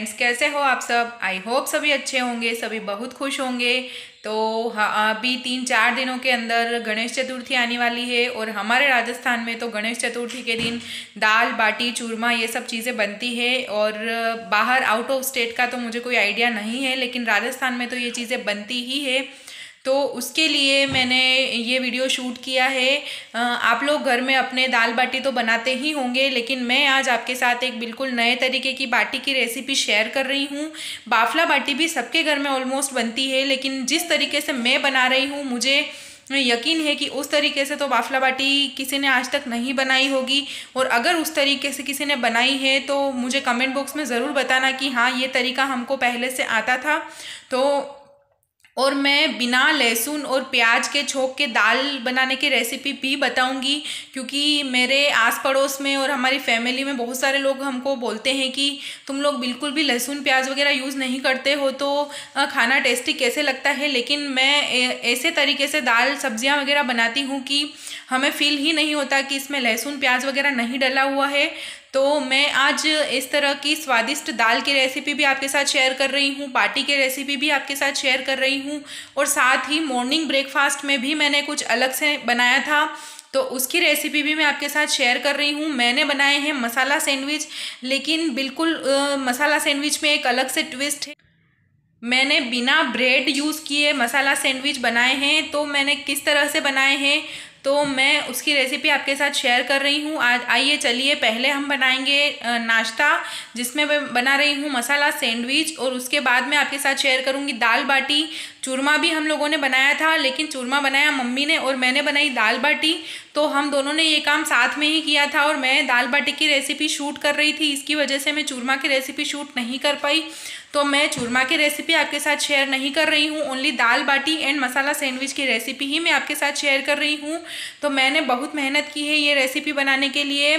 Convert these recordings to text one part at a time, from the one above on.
Friends कैसे हो आप सब? आई होप सभी अच्छे होंगे, सभी बहुत खुश होंगे। तो हाँ अभी तीन चार दिनों के अंदर गणेश चतुर्थी आने वाली है और हमारे राजस्थान में तो गणेश चतुर्थी के दिन दाल, बाटी, चूरमा ये सब चीज़ें बनती है और बाहर आउट ऑफ़ स्टेट का तो मुझे कोई आइडिया नहीं है, लेकिन राजस्थान में तो ये चीज़ें बनती ही है। तो उसके लिए मैंने ये वीडियो शूट किया है। आप लोग घर में अपने दाल बाटी तो बनाते ही होंगे, लेकिन मैं आज आपके साथ एक बिल्कुल नए तरीके की बाटी की रेसिपी शेयर कर रही हूँ। बाफला बाटी भी सबके घर में ऑलमोस्ट बनती है, लेकिन जिस तरीके से मैं बना रही हूँ, मुझे यकीन है कि उस तरीके से तो बाफला बाटी किसी ने आज तक नहीं बनाई होगी। और अगर उस तरीके से किसी ने बनाई है तो मुझे कमेंट बॉक्स में ज़रूर बताना कि हाँ ये तरीका हमको पहले से आता था। तो और मैं बिना लहसुन और प्याज के छोंक के दाल बनाने की रेसिपी भी बताऊँगी, क्योंकि मेरे आस पड़ोस में और हमारी फैमिली में बहुत सारे लोग हमको बोलते हैं कि तुम लोग बिल्कुल भी लहसुन, प्याज वगैरह यूज़ नहीं करते हो तो खाना टेस्टी कैसे लगता है? लेकिन मैं ऐसे तरीके से दाल, सब्ज़ियाँ वगैरह बनाती हूँ कि हमें फील ही नहीं होता कि इसमें लहसुन, प्याज वगैरह नहीं डला हुआ है। तो मैं आज इस तरह की स्वादिष्ट दाल की रेसिपी भी आपके साथ शेयर कर रही हूँ पार्टी की रेसिपी भी आपके साथ शेयर कर रही हूँ और साथ ही मॉर्निंग ब्रेकफास्ट में भी मैंने कुछ अलग से बनाया था। तो उसकी रेसिपी भी मैं आपके साथ शेयर कर रही हूँ। मैंने बनाए हैं मसाला सैंडविच लेकिन बिल्कुल आ, मसाला सैंडविच में एक अलग से ट्विस्ट है। मैंने बिना ब्रेड यूज़ किए मसाला सैंडविच बनाए हैं तो मैंने किस तरह से बनाए हैं? तो मैं उसकी रेसिपी आपके साथ शेयर कर रही हूँ। आज आइए चलिए, पहले हम बनाएँगे नाश्ता, जिसमें मैं बना रही हूँ मसाला सैंडविच और उसके बाद मैं आपके साथ शेयर करूँगी दाल बाटी। चूरमा भी हम लोगों ने बनाया था, लेकिन चूरमा बनाया मम्मी ने और मैंने बनाई दाल बाटी। तो हम दोनों ने ये काम साथ में ही किया था और मैं दाल बाटी की रेसिपी शूट कर रही थी। इसकी वजह से मैं चूरमा की रेसिपी शूट नहीं कर पाई। तो मैं चूरमा की रेसिपी आपके साथ शेयर नहीं कर रही हूँ। Only dal baati and masala sandwich की रेसिपी ही मैं आपके साथ शेयर कर रही हूँ। तो मैंने बहुत मेहनत की है ये रेसिपी बनाने के लिए।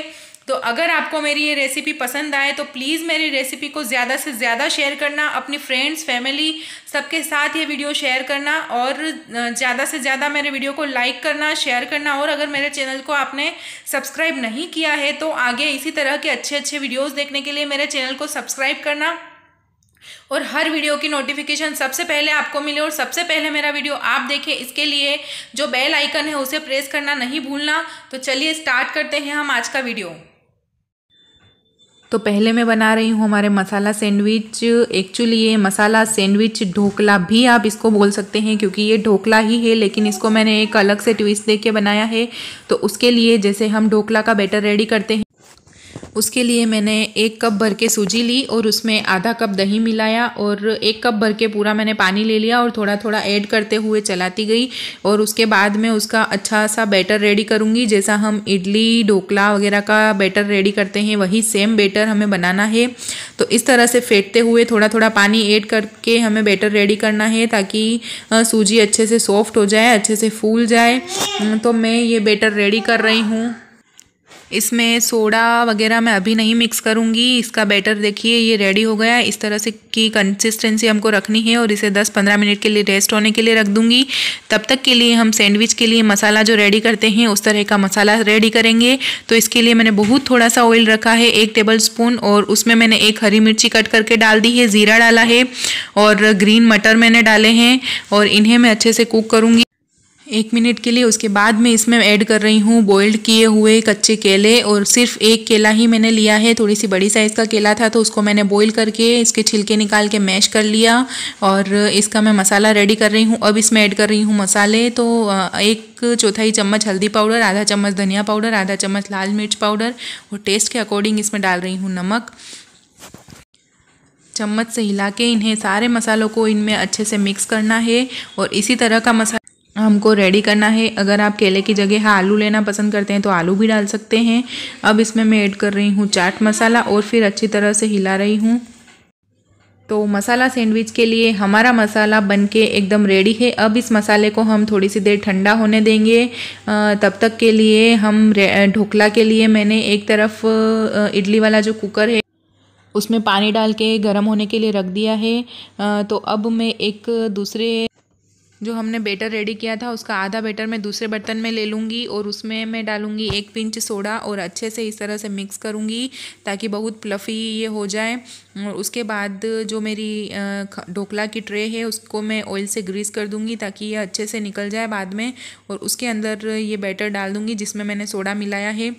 तो अगर आपको मेरी ये रेसिपी पसंद आए तो प्लीज़ मेरी रेसिपी को ज़्यादा से ज़्यादा शेयर करना, अपनी फ्रेंड्स फैमिली सबके साथ ये वीडियो शेयर करना और ज़्यादा से ज़्यादा मेरे वीडियो को लाइक करना शेयर करना और अगर मेरे चैनल को आपने सब्सक्राइब नहीं किया है तो आगे इसी तरह के अच्छे अच्छे वीडियोज़ देखने के लिए मेरे चैनल को सब्सक्राइब करना। और हर वीडियो की नोटिफिकेशन सबसे पहले आपको मिले और सबसे पहले मेरा वीडियो आप देखें। इसके लिए जो बेल आइकन है, उसे प्रेस करना नहीं भूलना। तो चलिए स्टार्ट करते हैं हम आज का वीडियो तो पहले मैं बना रही हूँ हमारे मसाला सैंडविच एक्चुअली ये मसाला सैंडविच, ढोकला भी आप इसको बोल सकते हैं क्योंकि ये ढोकला ही है, लेकिन इसको मैंने एक अलग से ट्विस्ट दे के बनाया है। तो उसके लिए जैसे हम ढोकला का बैटर रेडी करते हैं उसके लिए मैंने एक कप भर के सूजी ली और उसमें आधा कप दही मिलाया और एक कप भर के पूरा मैंने पानी ले लिया और थोड़ा थोड़ा ऐड करते हुए चलाती गई और उसके बाद मैं उसका अच्छा सा बैटर रेडी करूँगी। जैसा हम इडली, ढोकला वगैरह का बैटर रेडी करते हैं, वही सेम बैटर हमें बनाना है। तो इस तरह से फेंटते हुए थोड़ा थोड़ा पानी ऐड करके हमें बैटर रेडी करना है ताकि सूजी अच्छे से सॉफ्ट हो जाए, अच्छे से फूल जाए। तो मैं ये बैटर रेडी कर रही हूँ। इसमें सोडा वगैरह मैं अभी नहीं मिक्स करूँगी। इसका बैटर देखिए, ये रेडी हो गया इस तरह से की कंसिस्टेंसी हमको रखनी है और इसे 10-15 मिनट के लिए रेस्ट होने के लिए रख दूँगी। तब तक के लिए हम सैंडविच के लिए मसाला जो रेडी करते हैं, उस तरह का मसाला रेडी करेंगे। तो इसके लिए मैंने बहुत थोड़ा सा ऑयल रखा है, एक टेबल स्पून और उसमें मैंने एक हरी मिर्ची कट करके डाल दी है, ज़ीरा डाला है, और ग्रीन मटर मैंने डाले हैं, और इन्हें मैं अच्छे से कुक करूँगी। एक मिनट के लिए, उसके बाद मैं इसमें ऐड कर रही हूँ बॉइल्ड किए हुए कच्चे केले और सिर्फ़ एक केला ही मैंने लिया है। थोड़ी सी बड़ी साइज़ का केला था तो उसको मैंने बॉईल करके इसके छिलके निकाल के मैश कर लिया और इसका मैं मसाला रेडी कर रही हूँ। अब इसमें ऐड कर रही हूँ मसाले तो एक चौथाई चम्मच हल्दी पाउडर आधा चम्मच धनिया पाउडर आधा चम्मच लाल मिर्च पाउडर और टेस्ट के अकॉर्डिंग इसमें डाल रही हूँ नमक। चम्मच से हिला के इन्हें सारे मसालों को इनमें अच्छे से मिक्स करना है और इसी तरह का मसाला हमको रेडी करना है। अगर आप केले की जगह आलू लेना पसंद करते हैं तो आलू भी डाल सकते हैं। अब इसमें मैं ऐड कर रही हूँ चाट मसाला और फिर अच्छी तरह से हिला रही हूँ। तो मसाला सैंडविच के लिए हमारा मसाला बनके एकदम रेडी है। अब इस मसाले को हम थोड़ी सी देर ठंडा होने देंगे। तब तक के लिए हम ढोकला के लिए मैंने एक तरफ़ इडली वाला जो कुकर है, उसमें पानी डाल के गर्म होने के लिए रख दिया है। तो अब मैं एक दूसरे जो हमने बेटर रेडी किया था, उसका आधा बेटर मैं दूसरे बर्तन में ले लूँगी और उसमें मैं डालूँगी एक पिंच सोडा और अच्छे से इस तरह से मिक्स करूँगी ताकि बहुत प्लफ़ी ये हो जाए। और उसके बाद जो मेरी ढोकला की ट्रे है, उसको मैं ऑयल से ग्रीस कर दूँगी ताकि ये अच्छे से निकल जाए बाद में और उसके अंदर ये बैटर डाल दूँगी जिसमें मैंने सोडा मिलाया है।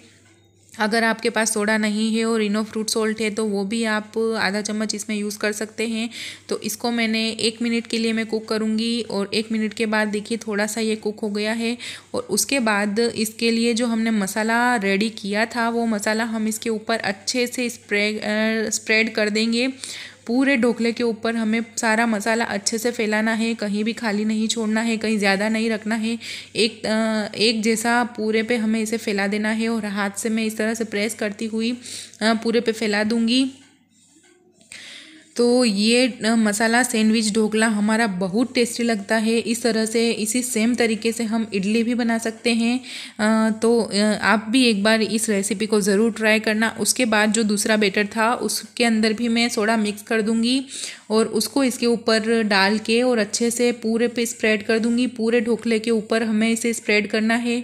अगर आपके पास सोडा नहीं है और इनो फ्रूट सोल्ट है तो वो भी आप आधा चम्मच इसमें यूज़ कर सकते हैं। तो इसको मैंने एक मिनट के लिए मैं कुक करूँगी और एक मिनट के बाद देखिए थोड़ा सा ये कुक हो गया है। और उसके बाद इसके लिए जो हमने मसाला रेडी किया था, वो मसाला हम इसके ऊपर अच्छे से स्प्रे स्प्रेड कर देंगे। पूरे ढोकले के ऊपर हमें सारा मसाला अच्छे से फैलाना है, कहीं भी खाली नहीं छोड़ना है, कहीं ज़्यादा नहीं रखना है। एक एक जैसा पूरे पे हमें इसे फैला देना है और हाथ से मैं इस तरह से प्रेस करती हुई पूरे पे फैला दूँगी। तो ये मसाला सैंडविच ढोकला हमारा बहुत टेस्टी लगता है। इस तरह से, इसी सेम तरीके से हम इडली भी बना सकते हैं। तो आप भी एक बार इस रेसिपी को ज़रूर ट्राई करना। उसके बाद जो दूसरा बेटर था, उसके अंदर भी मैं सोडा मिक्स कर दूँगी और उसको इसके ऊपर डाल के और अच्छे से पूरे पे स्प्रेड कर दूँगी। पूरे ढोकले के ऊपर हमें इसे स्प्रेड करना है।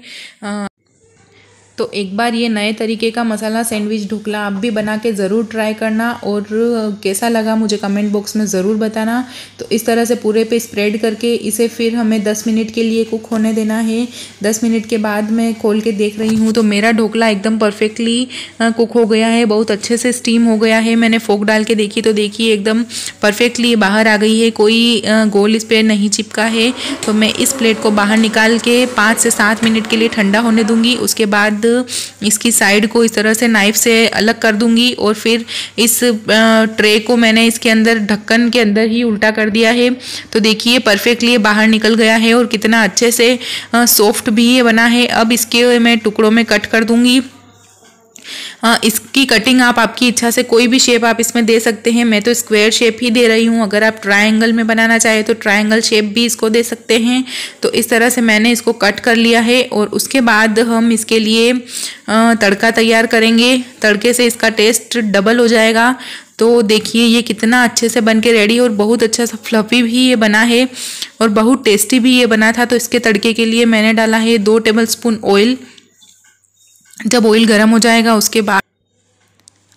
तो एक बार ये नए तरीके का मसाला सैंडविच ढोकला आप भी बना के ज़रूर ट्राई करना और कैसा लगा मुझे कमेंट बॉक्स में ज़रूर बताना। तो इस तरह से पूरे पे स्प्रेड करके इसे फिर हमें 10 मिनट के लिए कुक होने देना है। 10 मिनट के बाद मैं खोल के देख रही हूँ तो मेरा ढोकला एकदम परफेक्टली कुक हो गया है। बहुत अच्छे से स्टीम हो गया है। मैंने फोक डाल के देखी तो देखिए एकदम परफेक्टली बाहर आ गई है। कोई गोल इस पर नहीं चिपका है। तो मैं इस प्लेट को बाहर निकाल के पाँच से सात मिनट के लिए ठंडा होने दूँगी। उसके बाद इसकी साइड को इस तरह से नाइफ से अलग कर दूँगी और फिर इस ट्रे को मैंने इसके अंदर, ढक्कन के अंदर ही उल्टा कर दिया है। तो देखिए परफेक्टली बाहर निकल गया है और कितना अच्छे से सॉफ्ट भी ये बना है। अब इसके मैं टुकड़ों में कट कर दूँगी। हाँ इसकी कटिंग आप, आपकी इच्छा से कोई भी शेप आप इसमें दे सकते हैं। मैं तो स्क्वायर शेप ही दे रही हूँ। अगर आप ट्रायंगल में बनाना चाहें तो ट्रायंगल शेप भी इसको दे सकते हैं। तो इस तरह से मैंने इसको कट कर लिया है और उसके बाद हम इसके लिए तड़का तैयार करेंगे। तड़के से इसका टेस्ट डबल हो जाएगा। तो देखिए, ये कितना अच्छे से बन के रेडी और बहुत अच्छा सा फ्लफी भी ये बना है और बहुत टेस्टी भी ये बना था। तो इसके तड़के के लिए मैंने डाला है दो टेबल स्पून ऑयल जब ऑयल गर्म हो जाएगा, उसके बाद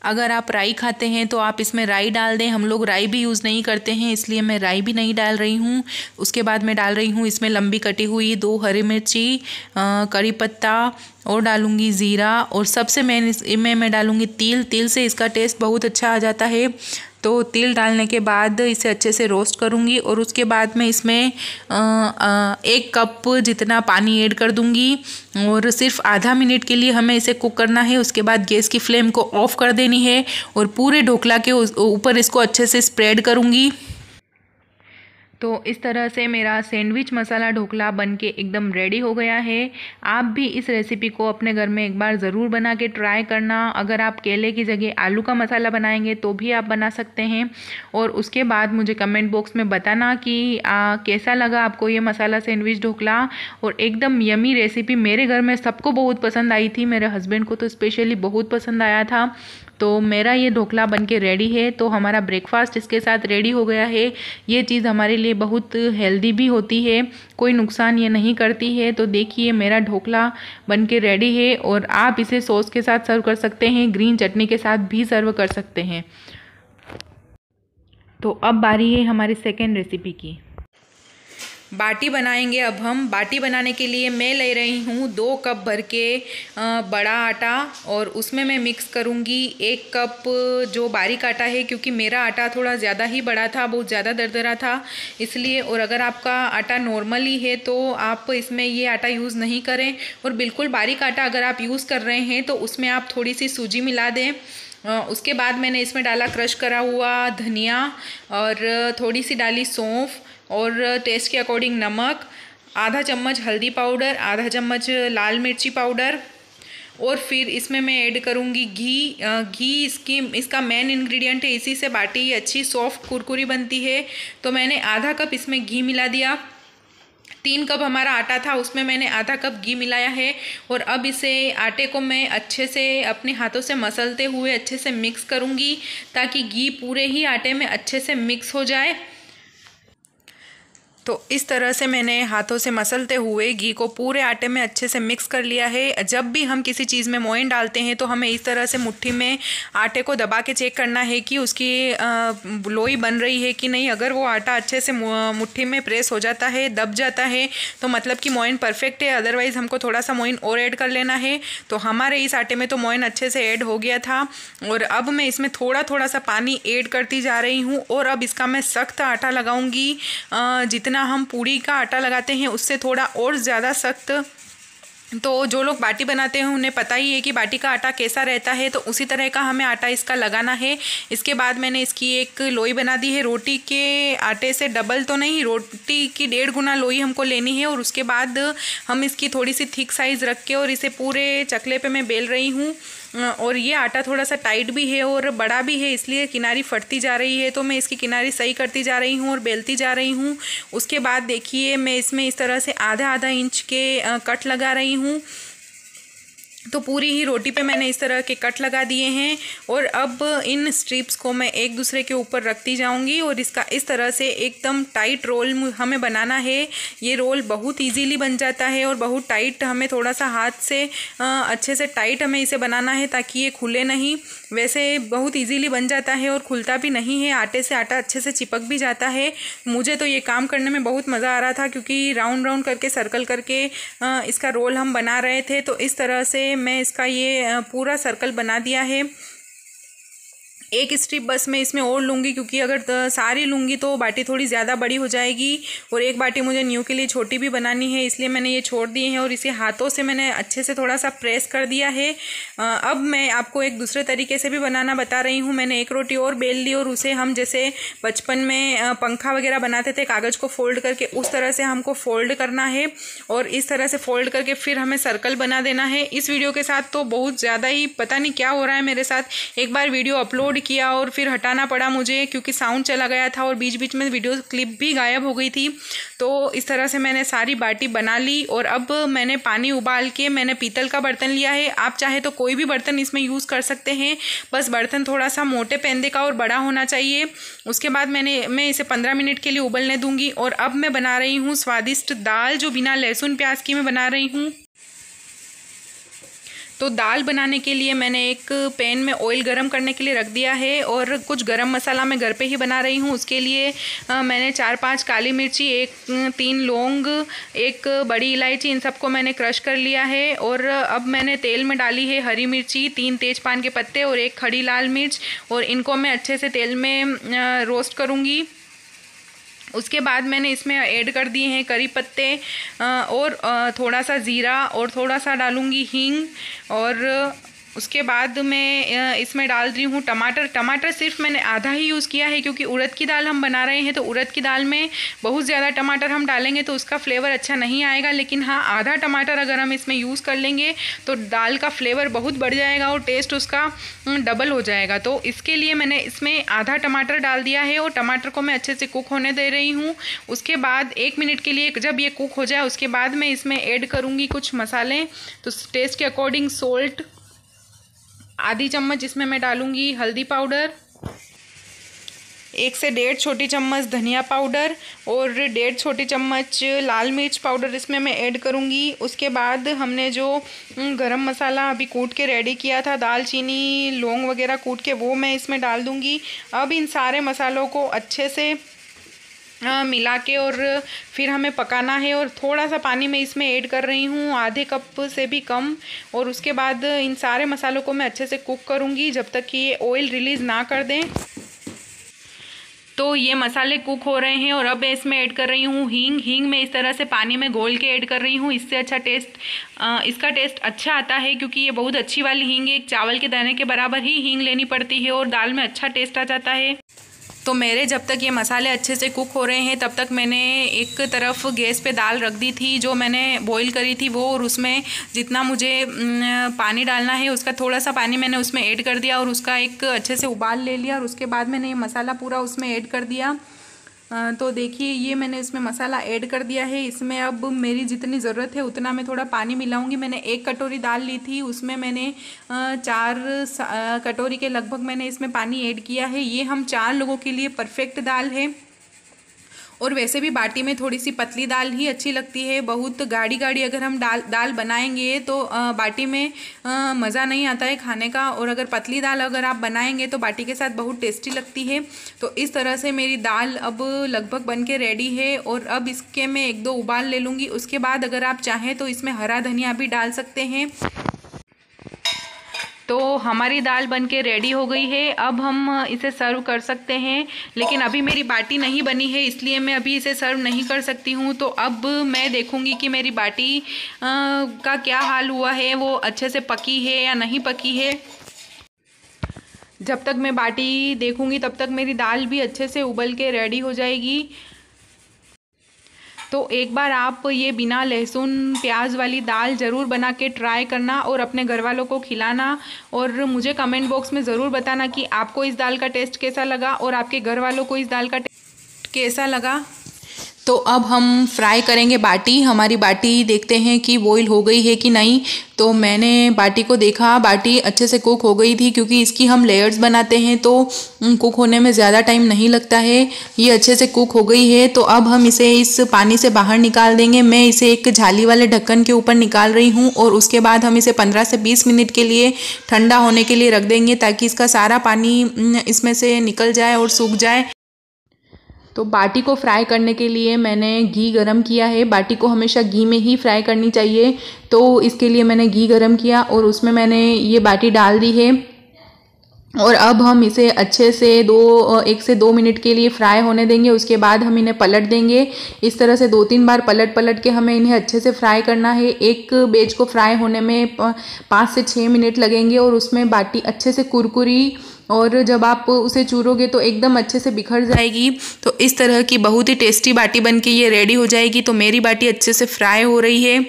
अगर आप राई खाते हैं तो आप इसमें राई डाल दें। हम लोग राई भी यूज़ नहीं करते हैं, इसलिए मैं राई भी नहीं डाल रही हूँ। उसके बाद मैं डाल रही हूँ इसमें लंबी कटी हुई दो हरी मिर्ची करी पत्ता और डालूँगी ज़ीरा। और सबसे मेन इसमें मैं डालूँगी तिल। तिल से इसका टेस्ट बहुत अच्छा आ जाता है। तो तिल डालने के बाद इसे अच्छे से रोस्ट करूँगी और उसके बाद मैं इसमें एक कप जितना पानी ऐड कर दूँगी और सिर्फ़ आधा मिनट के लिए हमें इसे कुक करना है। उसके बाद गैस की फ्लेम को ऑफ़ कर देनी है और पूरे ढोकला के ऊपर इसको अच्छे से स्प्रेड करूँगी। तो इस तरह से मेरा सैंडविच मसाला ढोकला बन के एकदम रेडी हो गया है। आप भी इस रेसिपी को अपने घर में एक बार ज़रूर बना के ट्राई करना। अगर आप केले की जगह आलू का मसाला बनाएँगे तो भी आप बना सकते हैं। और उसके बाद मुझे कमेंट बॉक्स में बताना कि आ, कैसा लगा आपको ये मसाला सैंडविच ढोकला? और एकदम यमी रेसिपी मेरे घर में सबको बहुत पसंद आई थी। मेरे हस्बैंड को तो स्पेशली बहुत पसंद आया था। तो मेरा ये ढोकला बन के रेडी है तो हमारा ब्रेकफास्ट इसके साथ रेडी हो गया है। ये चीज़ हमारे लिए बहुत हेल्दी भी होती है, कोई नुकसान ये नहीं करती है। तो देखिए, मेरा ढोकला बन के रेडी है और आप इसे सॉस के साथ सर्व कर सकते हैं ग्रीन चटनी के साथ भी सर्व कर सकते हैं। तो अब बारी है हमारी सेकेंड रेसिपी की। बाटी बनाएँगे। अब हम बाटी बनाने के लिए मैं ले रही हूँ दो कप भर के बड़ा आटा और उसमें मैं मिक्स करूँगी एक कप जो बारीक आटा है क्योंकि मेरा आटा थोड़ा ज़्यादा ही बड़ा था, बहुत ज़्यादा दरदरा था। इसलिए और अगर आपका आटा नॉर्मली है तो आप इसमें ये आटा यूज़ नहीं करें और बिल्कुल बारीक आटा अगर आप यूज़ कर रहे हैं तो उसमें आप थोड़ी सी सूजी मिला दें। उसके बाद मैंने इसमें डाला क्रश करा हुआ धनिया और थोड़ी सी डाली सौंफ और टेस्ट के अकॉर्डिंग नमक, आधा चम्मच हल्दी पाउडर आधा चम्मच लाल मिर्ची पाउडर और फिर इसमें मैं ऐड करूँगी घी। घी इसकी, इसका मेन इंग्रेडिएंट है, इसी से बाटी अच्छी सॉफ्ट कुरकुरी बनती है। तो मैंने आधा कप इसमें घी मिला दिया। तीन कप हमारा आटा था, उसमें मैंने आधा कप घी मिलाया है और अब इसे आटे को मैं अच्छे से, अपने हाथों से मसलते हुए अच्छे से मिक्स करूँगी ताकि घी पूरे ही आटे में अच्छे से मिक्स हो जाए। तो इस तरह से मैंने हाथों से मसलते हुए घी को पूरे आटे में अच्छे से मिक्स कर लिया है। जब भी हम किसी चीज़ में मोइन डालते हैं तो हमें इस तरह से मुट्ठी में आटे को दबा के चेक करना है कि उसकी लोई बन रही है कि नहीं। अगर वो आटा अच्छे से मुट्ठी में प्रेस हो जाता है, दब जाता है तो मतलब कि मोइन परफेक्ट है। अदरवाइज़ हमको थोड़ा सा मोइन और ऐड कर लेना है। तो हमारे इस आटे में तो मोइन अच्छे से ऐड हो गया था। और अब मैं इसमें थोड़ा थोड़ा सा पानी ऐड करती जा रही हूँ। और अब इसका मैं सख्त आटा लगाऊँगी जितना हम पूड़ी का आटा लगाते हैं, उससे थोड़ा और ज़्यादा सख्त। तो जो लोग बाटी बनाते हैं, उन्हें पता ही है कि बाटी का आटा कैसा रहता है। तो उसी तरह का हमें आटा इसका लगाना है। इसके बाद मैंने इसकी एक लोई बना दी है। रोटी के आटे से डबल तो नहीं, रोटी की डेढ़ गुना लोई हमको लेनी है। और उसके बाद हम इसकी थोड़ी सी थिक साइज़ रख के और इसे पूरे चकले पे मैं बेल रही हूँ। और ये आटा थोड़ा सा टाइट भी है और बड़ा भी है, इसलिए किनारी फटती जा रही है। तो मैं इसकी किनारी सही करती जा रही हूँ और बेलती जा रही हूँ। उसके बाद देखिए, मैं इसमें इस तरह से आधा आधा इंच के कट लगा रही हूँ। तो पूरी ही रोटी पे मैंने इस तरह के कट लगा दिए हैं और अब इन स्ट्रिप्स को मैं एक दूसरे के ऊपर रखती जाऊँगी और इसका इस तरह से एकदम टाइट रोल हमें बनाना है। ये रोल बहुत इजीली बन जाता है और बहुत टाइट हमें थोड़ा सा हाथ से अच्छे से टाइट हमें इसे बनाना है ताकि ये खुले नहीं। वैसे बहुत ईजीली बन जाता है और खुलता भी नहीं है। आटे से आटा अच्छे से चिपक भी जाता है। मुझे तो ये काम करने में बहुत मज़ा आ रहा था क्योंकि राउंड राउंड करके सर्कल करके इसका रोल हम बना रहे थे। तो इस तरह से मैं इसका ये पूरा सर्कल बना दिया है। एक स्ट्रिप बस मैं इसमें और लूँगी, क्योंकि अगर सारी लूँगी तो बाटी थोड़ी ज़्यादा बड़ी हो जाएगी और एक बाटी मुझे न्यू के लिए छोटी भी बनानी है, इसलिए मैंने ये छोड़ दिए हैं और इसे हाथों से मैंने अच्छे से थोड़ा सा प्रेस कर दिया है। अब मैं आपको एक दूसरे तरीके से भी बनाना बता रही हूँ। मैंने एक रोटी और बेल ली और उसे हम जैसे बचपन में पंखा वगैरह बनाते थे, कागज़ को फोल्ड करके उस तरह से हमको फोल्ड करना है और इस तरह से फोल्ड करके फिर हमें सर्कल बना देना है। इस वीडियो के साथ तो बहुत ज़्यादा ही, पता नहीं क्या हो रहा है मेरे साथ, एक बार वीडियो अपलोड किया और फिर हटाना पड़ा मुझे क्योंकि साउंड चला गया था और बीच बीच में वीडियो क्लिप भी गायब हो गई थी। तो इस तरह से मैंने सारी बाटी बना ली और अब मैंने पानी उबाल के मैंने पीतल का बर्तन लिया है। आप चाहे तो कोई भी बर्तन इसमें यूज़ कर सकते हैं, बस बर्तन थोड़ा सा मोटे पेंदे का और बड़ा होना चाहिए। उसके बाद मैंने, मैं इसे पंद्रह मिनट के लिए उबलने दूँगी और अब मैं बना रही हूँ स्वादिष्ट दाल जो बिना लहसुन प्याज की मैं बना रही हूँ। तो दाल बनाने के लिए मैंने एक पैन में ऑयल गरम करने के लिए रख दिया है और कुछ गरम मसाला मैं घर पे ही बना रही हूँ। उसके लिए मैंने चार पाँच काली मिर्ची, एक तीन लौंग, एक बड़ी इलायची, इन सबको मैंने क्रश कर लिया है और अब मैंने तेल में डाली है हरी मिर्ची, तीन तेज़पान के पत्ते और एक खड़ी लाल मिर्च और इनको मैं अच्छे से तेल में रोस्ट करूँगी। उसके बाद मैंने इसमें ऐड कर दिए हैं करी पत्ते और थोड़ा सा ज़ीरा और थोड़ा सा डालूँगी हींग और उसके बाद मैं इसमें डाल रही हूँ टमाटर। टमाटर सिर्फ़ मैंने आधा ही यूज़ किया है क्योंकि उड़द की दाल हम बना रहे हैं तो उड़द की दाल में बहुत ज़्यादा टमाटर हम डालेंगे तो उसका फ्लेवर अच्छा नहीं आएगा। लेकिन हाँ आधा टमाटर अगर हम इसमें यूज़ कर लेंगे तो दाल का फ्लेवर बहुत बढ़ जाएगा और टेस्ट उसका डबल हो जाएगा। तो इसके लिए मैंने इसमें आधा टमाटर डाल दिया है और टमाटर को मैं अच्छे से कुक होने दे रही हूँ। उसके बाद एक मिनट के लिए जब ये कुक हो जाए, उसके बाद मैं इसमें ऐड करूँगी कुछ मसाले। तो टेस्ट के अकॉर्डिंग सोल्ट आधी चम्मच इसमें मैं डालूँगी हल्दी पाउडर, एक से डेढ़ छोटी चम्मच धनिया पाउडर और डेढ़ छोटी चम्मच लाल मिर्च पाउडर इसमें मैं ऐड करूँगी। उसके बाद हमने जो गरम मसाला अभी कूट के रेडी किया था, दालचीनी, लौंग वगैरह कूट के वो मैं इसमें डाल दूँगी। अब इन सारे मसालों को अच्छे से मिला के और फिर हमें पकाना है और थोड़ा सा पानी मैं इसमें ऐड कर रही हूँ, आधे कप से भी कम। और उसके बाद इन सारे मसालों को मैं अच्छे से कुक करूँगी जब तक कि ये ऑयल रिलीज़ ना कर दें। तो ये मसाले कुक हो रहे हैं और अब मैं इसमें ऐड कर रही हूँ हींग। हींग मैं इस तरह से पानी में घोल के ऐड कर रही हूँ। इससे अच्छा टेस्ट इसका टेस्ट अच्छा आता है क्योंकि ये बहुत अच्छी वाली हींग है। एक चावल के दाने के बराबर ही हींग लेनी पड़ती है और दाल में अच्छा टेस्ट आ जाता है। तो मेरे जब तक ये मसाले अच्छे से कुक हो रहे हैं, तब तक मैंने एक तरफ़ गैस पे दाल रख दी थी, जो मैंने बॉईल करी थी वो, और उसमें जितना मुझे पानी डालना है, उसका थोड़ा सा पानी मैंने उसमें ऐड कर दिया, और उसका एक अच्छे से उबाल ले लिया, और उसके बाद मैंने ये मसाला पूरा उसमें ऐड कर दिया। तो देखिए, ये मैंने इसमें मसाला ऐड कर दिया है। इसमें अब मेरी जितनी ज़रूरत है, उतना मैं थोड़ा पानी मिलाऊँगी। मैंने एक कटोरी दाल ली थी, उसमें मैंने चार कटोरी के लगभग मैंने इसमें पानी ऐड किया है। ये हम चार लोगों के लिए परफेक्ट दाल है। और वैसे भी बाटी में थोड़ी सी पतली दाल ही अच्छी लगती है। बहुत गाढ़ी गाढ़ी अगर हम दाल दाल बनाएँगे तो बाटी में मज़ा नहीं आता है खाने का। और अगर पतली दाल अगर आप बनाएँगे तो बाटी के साथ बहुत टेस्टी लगती है। तो इस तरह से मेरी दाल अब लगभग बन के रेडी है और अब इसके मैं एक दो उबाल ले लूँगी। उसके बाद अगर आप चाहें तो इसमें हरा धनिया भी डाल सकते हैं। तो हमारी दाल बन के रेडी हो गई है। अब हम इसे सर्व कर सकते हैं, लेकिन अभी मेरी बाटी नहीं बनी है, इसलिए मैं अभी इसे सर्व नहीं कर सकती हूँ। तो अब मैं देखूँगी कि मेरी बाटी का क्या हाल हुआ है, वो अच्छे से पकी है या नहीं पकी है। जब तक मैं बाटी देखूँगी, तब तक मेरी दाल भी अच्छे से उबल के रेडी हो जाएगी। तो एक बार आप ये बिना लहसुन, प्याज वाली दाल ज़रूर बना के ट्राई करना और अपने घर वालों को खिलाना और मुझे कमेंट बॉक्स में ज़रूर बताना कि आपको इस दाल का टेस्ट कैसा लगा और आपके घर वालों को इस दाल का टेस्ट कैसा लगा। तो अब हम फ्राई करेंगे बाटी। हमारी बाटी देखते हैं कि बॉईल हो गई है कि नहीं। तो मैंने बाटी को देखा, बाटी अच्छे से कुक हो गई थी क्योंकि इसकी हम लेयर्स बनाते हैं तो कुक होने में ज़्यादा टाइम नहीं लगता है। ये अच्छे से कुक हो गई है तो अब हम इसे इस पानी से बाहर निकाल देंगे। मैं इसे एक झाली वाले ढक्कन के ऊपर निकाल रही हूँ और उसके बाद हम इसे पंद्रह से बीस मिनट के लिए ठंडा होने के लिए रख देंगे ताकि इसका सारा पानी इसमें से निकल जाए और सूख जाए। तो बाटी को फ्राई करने के लिए मैंने घी गरम किया है। बाटी को हमेशा घी में ही फ्राई करनी चाहिए। तो इसके लिए मैंने घी गरम किया और उसमें मैंने ये बाटी डाल दी है। और अब हम इसे अच्छे से दो, एक से दो मिनट के लिए फ्राई होने देंगे। उसके बाद हम इन्हें पलट देंगे। इस तरह से दो तीन बार पलट पलट के हमें इन्हें अच्छे से फ्राई करना है। एक बेज को फ्राई होने में पाँच से छः मिनट लगेंगे और उसमें बाटी अच्छे से कुरकुरी और जब आप उसे चूरोगे तो एकदम अच्छे से बिखर जाएगी। तो इस तरह की बहुत ही टेस्टी बाटी बन के ये रेडी हो जाएगी। तो मेरी बाटी अच्छे से फ्राई हो रही है।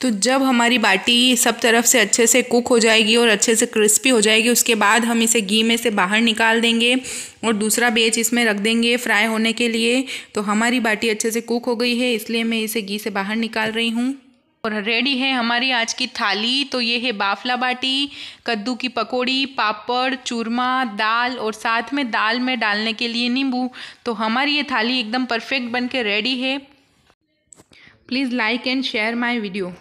तो जब हमारी बाटी सब तरफ़ से अच्छे से कुक हो जाएगी और अच्छे से क्रिस्पी हो जाएगी, उसके बाद हम इसे घी में से बाहर निकाल देंगे और दूसरा बेच इसमें रख देंगे फ्राई होने के लिए। तो हमारी बाटी अच्छे से कुक हो गई है, इसलिए मैं इसे घी से बाहर निकाल रही हूँ। और रेडी है हमारी आज की थाली। तो ये है बाफला बाटी, कद्दू की पकौड़ी, पापड़, चूरमा, दाल और साथ में दाल में डालने के लिए नींबू। तो हमारी ये थाली एकदम परफेक्ट बन के रेडी है। Please like and share my video